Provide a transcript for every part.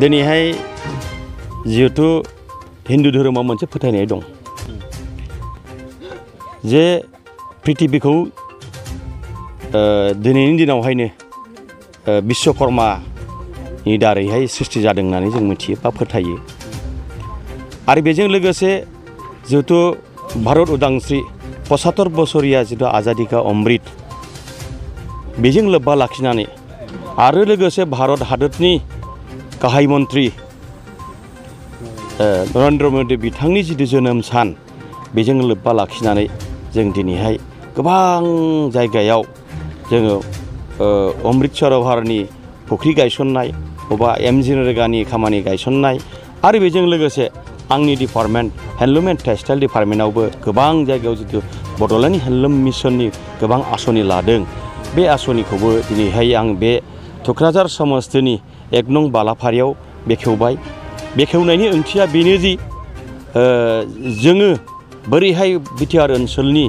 दिनैहाय जिहेथु हिन्दु धोरोमाव मोनसे फोथायनाय दं। जे प्रिथिबिखौ दिनैनि दिनावहायनो ओ, बिश्वकर्मानि दारैहाय सृष्टि जादों होननानै जों मिथियो बा फोथायो। आरो बेजों लोगोसे जिहेथु भारत उदांस्रि पसात्तर बोसोरिया जिथु आजादि अमृत बेजों लोब्बा लाखिनानै आरो लोगोसे भारत हादरनि गाहाय मन्त्रि ओ, नरेन्द्र मदि बिथांनि जिथु जोनोम सान बेजों लोब्बा लाखिनानै जों दिनैहाय गोबां जायगायाव जोङो ओ, अमृत सर'भारनि फुख्रि गायसननाय बबा एम जि रेगानि खामानि गायसननाय आरो बेजों लोगोसे आंनि डिपार्टमेन्ट हेन्डलुम एन्ड टेक्सटाइल डिपार्टमेन्टआवबो गोबां जायगायाव जिथु बड'लेण्ड हेन्डलुम मिसननि गोबां आसनि लादों बे आसनिखौबो दिनैहाय आं बे थुक्राझार समस्तिनि एक नं बालाफारियाव बेखेवबाय। बेखेवनायनि ओंथिया बेनो जि जोङो बोरैहाय बिटिआर ओनसोलनि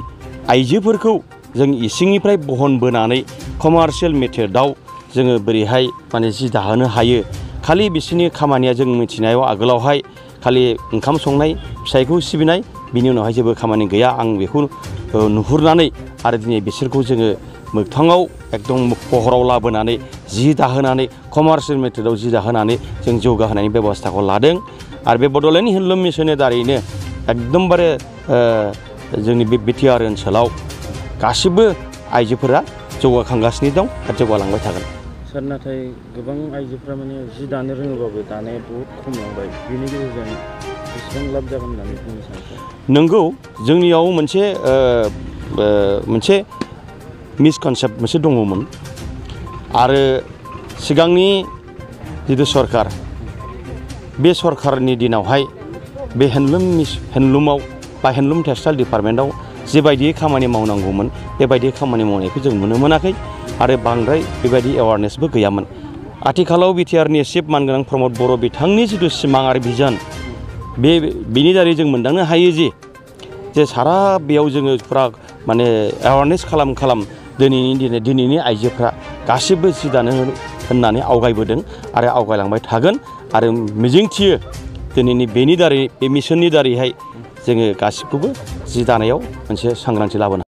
आइजोफोरखौ जों इसिंनिफ्राय बहन बोनानै कमार्शियेल मेथडआव जोङो बोरैहाय माने जि दाहोनो हायो खालि बिसोरनि खामानिया जों मिथिनायाव आगोलावहाय खालि ओंखाम संनाय फिसाइखौ सिबिनाय बिनि उनावहाय जेबो खामानि गैया। आं बेखौ नुहुरनानै आरो दिनै बिसोरखौ जोङो मोगथाङाव एकदम पहराव लाबोनानै जि दाहोनानै कमार्शियेल मेथडआव जि दाहोनानै जों जौगाहोनायनि बेब'स्थाखौ लादों आरो बे बड'लेण्ड हेन्डलुम मिसननि दारैनो एकदमबारे ओ, जोंनि बे बिटिआर ओनसोलाव गासिबो आइजोफोरा जौगाखांगासिनो दं आरो जौगालांबाय थागोन सार नाथाय गोबां आइजोफ्रा माने जि दानो रोङोबाबो दानाया बहुद खमलांबाय बेनि गेजेरजों बेसेबां लाब जागोन होननानै बुंनो सानोसै नंगौ जोंनियाव मोनसे ओ, ओ, मोनसे मिसकनसेप्ट मोनसे दङमोन। आरो सिगांनि जिथु सरकार, बे सरकारनि दिनावहाय बे हेन्डलुम मिस हेन्डलुमाव बा हेन्डलुम टेक्सटाइल डिपार्टमेन्टआव जेबायदि खामानि मावनांगौमोन, बेबायदि खामानि मावनायखौ जों नुनो मोनाखै आरो बांद्राय बेबायदि एवारनेसबो गैयामोन। आथिखालाव बिटिआरनि चिफ मानगोनां प्रमद बर' बिथांनि जिथु सिमां आरो भिजन, बे, बिनि दारै जों मोनदांनो हायो जि सारा बेयाव जोङो फुरा माने एवारनेस खालाम खालाम दिनैनि दिनै दिनैनि आइजोफ्रा गासिबो जि दानो होननानै आवगायबोदों आरो आवगायलांबाय थागोन आरो मिजिंथियो दिनैनि बेनि दारै बे मिसननि दारैहाय जोङो गासिबखौबो जि दानायाव मोनसे सांग्रांथि लाबोनो